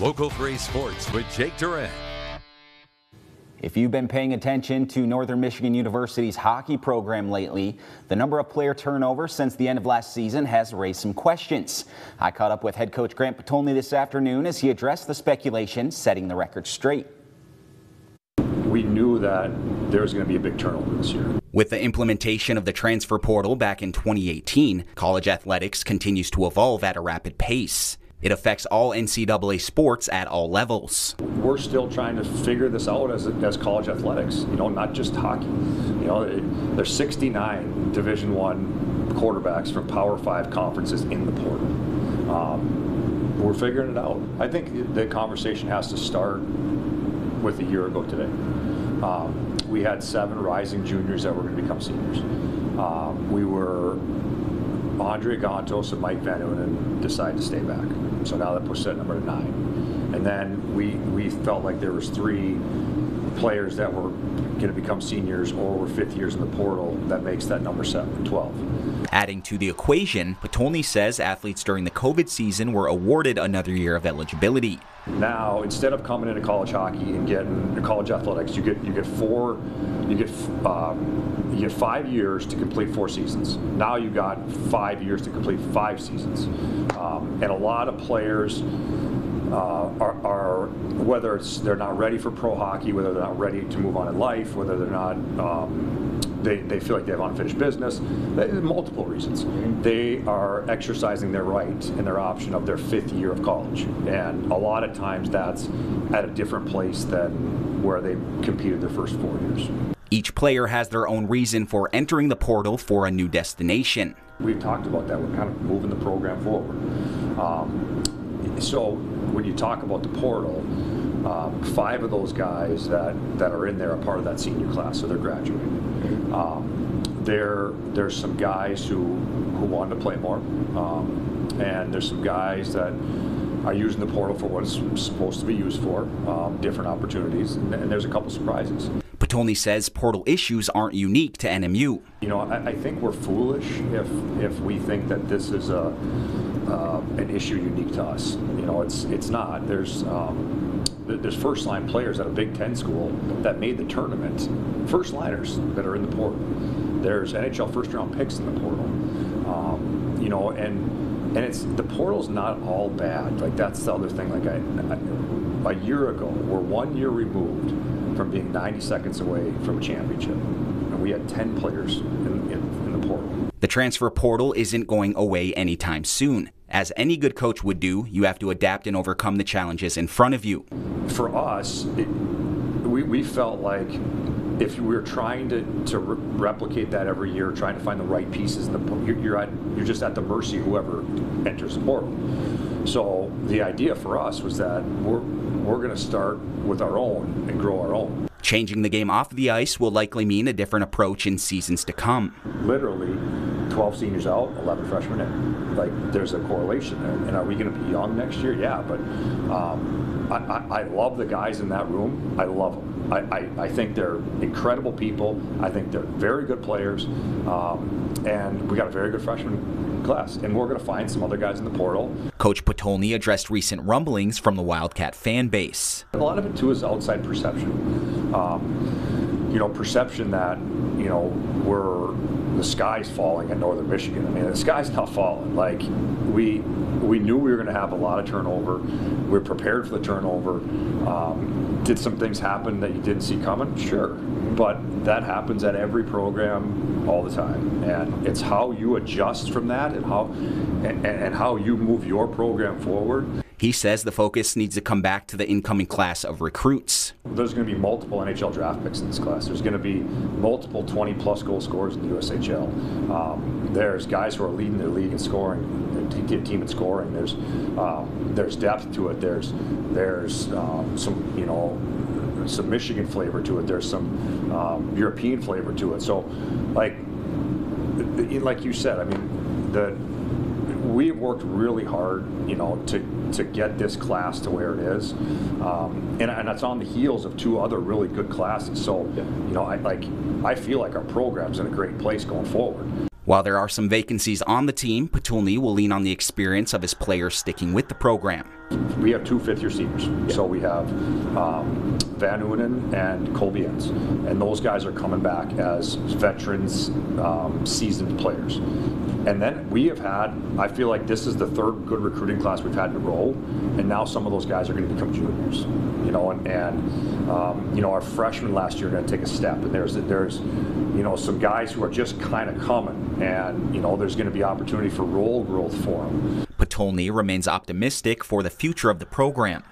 Local 3 Sports with Jake Duran. If you've been paying attention to Northern Michigan University's hockey program lately, the number of player turnover since the end of last season has raised some questions. I caught up with head coach Grant Potulny this afternoon as he addressed the speculation, setting the record straight. We knew that there was going to be a big turnover this year. With the implementation of the transfer portal back in 2018, college athletics continues to evolve at a rapid pace. It affects all NCAA sports at all levels. We're still trying to figure this out as, as college athletics, you know, not just hockey. You know, there's 69 Division One quarterbacks from Power Five conferences in the portal. Um, we're figuring it out. I think the conversation has to start with a year ago today. Um, we had seven rising juniors that were going to become seniors. Um, we were Andre Ghantous and Mike Van Unen decided to stay back. So now that puts that number nine. And then we, we felt like there was three players that were going to become seniors or were fifth years in the portal. That makes that number seven, 12. Adding to the equation, Potulny says athletes during the COVID season were awarded another year of eligibility. Now, instead of coming into college hockey and getting college athletics, you get you get four, you get um, you get five years to complete four seasons. Now you got five years to complete five seasons, um, and a lot of players uh, are, are, whether it's they're not ready for pro hockey, whether they're not ready to move on in life, whether they're not um, they, they feel like they have unfinished business. There's multiple reasons. They are exercising their right and their option of their fifth year of college, and a lot of times that's at a different place than where they competed their first four years. Each player has their own reason for entering the portal for a new destination. We've talked about that. We're kind of moving the program forward. Um, so when you talk about the portal, um, five of those guys that, that are in there are part of that senior class, so they're graduating. Um, there, there's some guys who, who wanted to play more, um, and there's some guys that are using the portal for what it's supposed to be used for, um, different opportunities, and, and, there's a couple surprises. Potulny says portal issues aren't unique to NMU. You know, I, I think we're foolish if if we think that this is a uh, an issue unique to us. You know, it's it's not. There's um, there's first line players at a Big Ten school that made the tournament, first liners that are in the portal. There's NHL first round picks in the portal. Um, you know, and and it's the portal's not all bad. Like that's the other thing. Like I, I, a year ago, we're one year removed from being 90 seconds away from a championship, we had 10 players in, in, in the portal. The transfer portal isn't going away anytime soon. As any good coach would do, you have to adapt and overcome the challenges in front of you. For us, it, we, we felt like if we were trying to, to re- replicate that every year, trying to find the right pieces, the, you're, at, you're just at the mercy of whoever enters the portal. So the idea for us was that we're, we're going to start with our own and grow our own. Changing the game off the ice will likely mean a different approach in seasons to come. Literally, 12 seniors out, 11 freshmen in. Like, there's a correlation there. And are we going to be young next year? Yeah, but um, I, I, I, love the guys in that room. I love them. I, I, I, think they're incredible people. I think they're very good players. Um, and we got a very good freshman class. And we're going to find some other guys in the portal. Coach Potulny addressed recent rumblings from the Wildcat fan base. A lot of it, too, is outside perception. Um, you know, perception that, you know, we're the sky's falling in northern Michigan. I mean, the sky's not falling. Like we we knew we were going to have a lot of turnover. We are prepared for the turnover. Um, did some things happen that you didn't see coming? Sure, but that happens at every program all the time, and it's how you adjust from that and how and, and how you move your program forward. He says the focus needs to come back to the incoming class of recruits. There's going to be multiple NHL draft picks in this class. There's going to be multiple 20 plus goal scorers in the USHL. Um, there's guys who are leading their league in scoring, their team in scoring. There's um, there's depth to it. There's there's um, some you know some Michigan flavor to it. There's some um, European flavor to it. So like like you said, I mean the we've worked really hard, you know, to to get this class to where it is, um, and, and it's on the heels of two other really good classes. So, you know, I like I feel like our program's in a great place going forward. While there are some vacancies on the team, Potulny will lean on the experience of his players sticking with the program. We have two fifth year seniors. Yeah. So we have um, Van Unen and Colby And those guys are coming back as veterans, um, seasoned players. And then we have had, I feel like this is the third good recruiting class we've had in a row. And now some of those guys are going to become juniors. You know, and, and um, you know, our freshmen last year are going to take a step. And there's, there's, you know, some guys who are just kind of coming. And, you know, there's going to be opportunity for role growth for them. Potulny remains optimistic for the future of the program.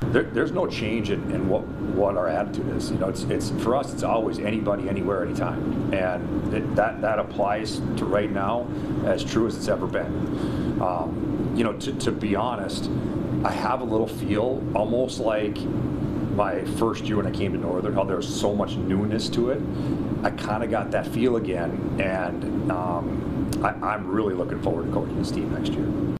There, there's no change in, in, what what our attitude is. You know, it's it's for us. It's always anybody, anywhere, anytime, and it, that that applies to right now as true as it's ever been. Um, you know, to, to be honest, I have a little feel almost like my first year when I came to Northern, how there was so much newness to it. I kind of got that feel again, and um, I, I'm really looking forward to coaching this team next year.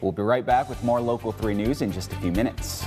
We'll be right back with more Local 3 news in just a few minutes.